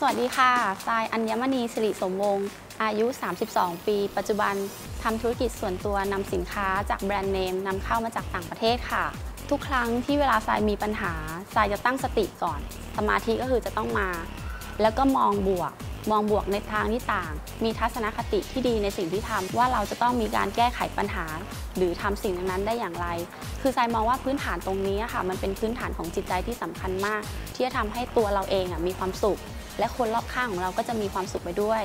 สวัสดีค่ะทรายอัญมณีสิริสมวงศ์อายุ 32 ปี ปัจจุบันทำธุรกิจส่วนตัวนำสินค้าจากแบรนด์เนมนำเข้ามาจากต่างประเทศค่ะ ทุกครั้งที่เวลาทรายมีปัญหาทรายจะตั้งสติก่อน สมาธิก็คือจะต้องมา แล้วก็มองบวก มองบวกในทางที่ต่าง มีทัศนคติที่ดีในสิ่งที่ทำว่าเราจะต้องมีการแก้ไขปัญหา หรือทำสิ่งนั้นได้อย่างไร คือทรายมองว่าพื้นฐานตรงนี้ค่ะ มันเป็นพื้นฐานของจิตใจที่สำคัญมาก ที่จะทำให้ตัวเราเองมีความสุข และคนรอบข้างของเราก็จะมีความสุขไปด้วย